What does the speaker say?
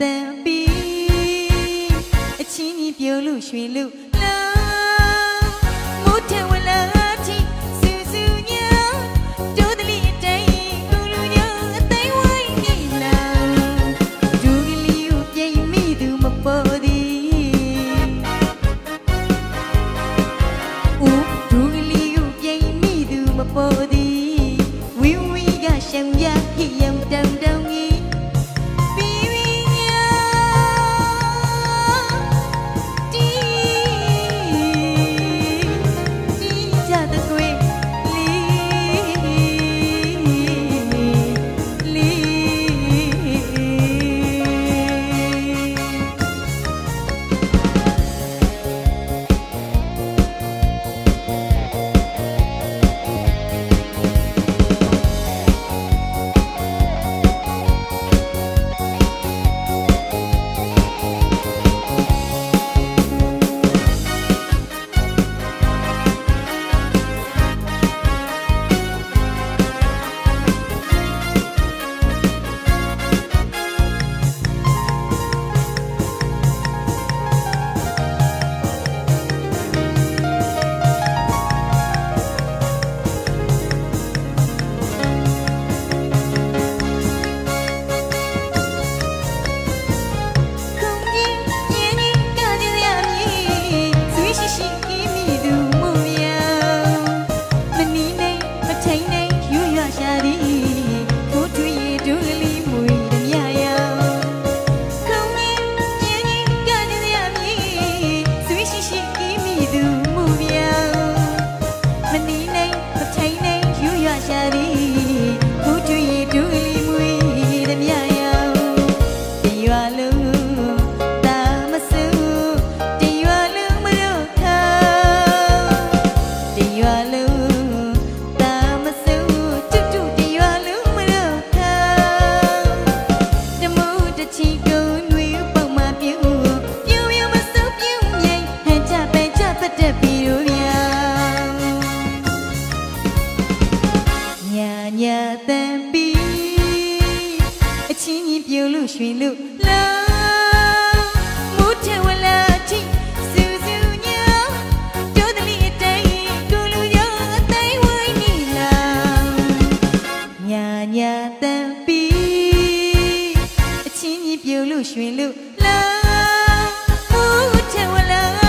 တန်ပြီးအချင်းကြီးပြုံးလို့ရွှင်လို့နာမိုးထဲဝင်လာ ရွှင်လူလောမိုးထဝလာချိစူစူညောတို့တလီတိုင်ကိုလူရောအတိုင်းဝိုင်းနေလာညာညာတန်ပီအချင်းကြီးပြုတ်လို့ရွှင်လူလောမိုးထဝလာ